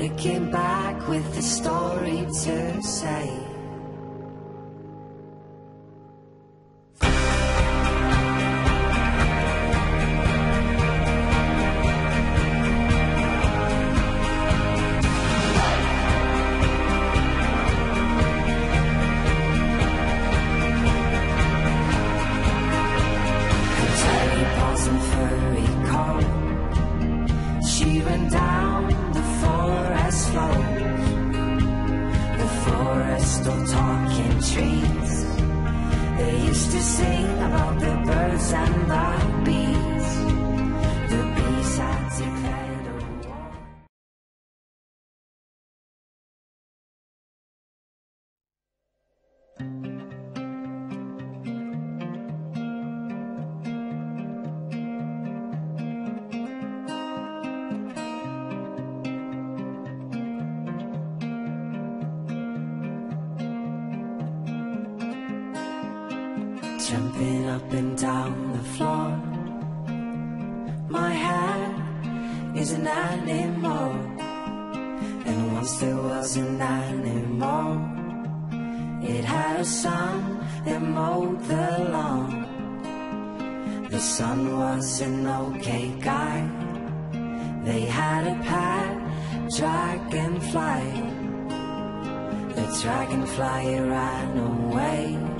But came back with a story to say. Of talking trees. They used to sing about the birds and the bees. Jumping up and down the floor. My hair is an animal, and once there was an animal. It had a son that mowed the lawn. The son was an okay guy. They had a pet dragonfly. The dragonfly ran away.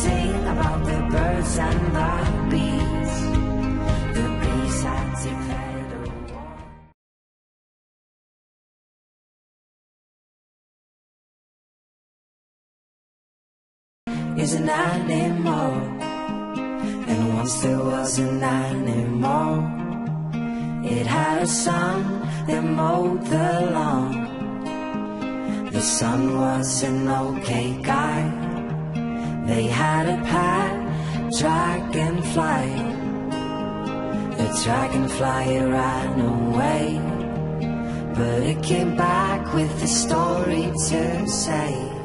Sing about the birds and the bees. The bees had declared a war. Is an animal, and once there was an animal. It had a son that mowed the lawn. The son was an okay guy. They had a pet dragonfly. The dragonfly ran away. But it came back with a story to say.